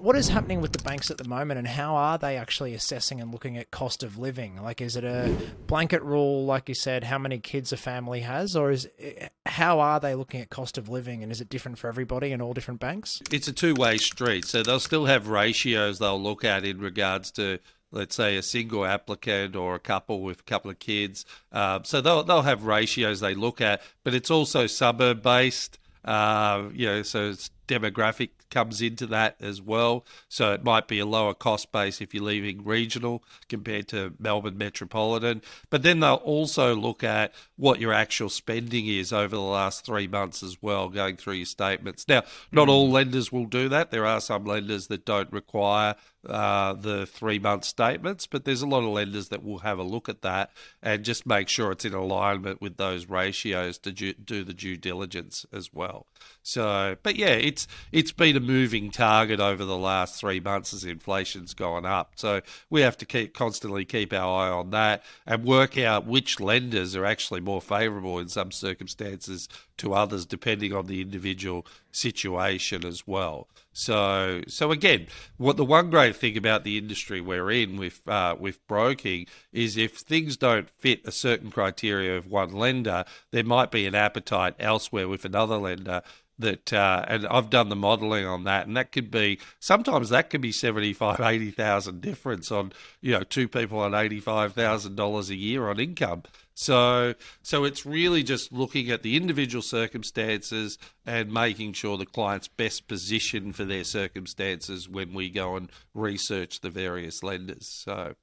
what is happening with the banks at the moment, and how are they actually assessing and looking at cost of living? Like, is it a blanket rule, like you said, how many kids a family has, or is how are they looking at cost of living, and is it different for everybody in all different banks? It's a two-way street, so they'll still have ratios they'll look at in regards to let's say a single applicant or a couple with a couple of kids. Uh, so they'll they'll have ratios they look at, but it's also suburb based. Uh, you know, so demographic comes into that as well. So it might be a lower cost base if you're leaving regional compared to Melbourne metropolitan. But then they'll also look at what your actual spending is over the last three months as well, going through your statements. Now, not all lenders will do that. There are some lenders that don't require uh, the three month statements, but there's a lot of lenders that will have a look at that and just make sure it's in alignment with those ratios to do, do the due diligence as well. So, but yeah, it's it's been a moving target over the last three months as inflation's gone up. So we have to keep constantly keep our eye on that and work out which lenders are actually more favourable in some circumstances to others, depending on the individual situation as well. So, so again, what the one great thing about the industry we're in with uh, with broking is if things don't fit a certain criteria of one lender, there might be an appetite elsewhere with another lender that uh, and I've done the modelling on that, and that could be sometimes that could be seventy five, eighty thousand difference on you know two people on eighty five thousand dollars a year on income. So so it's really just looking at the individual circumstances and making sure the client's best positioned for their circumstances when we go and research the various lenders. So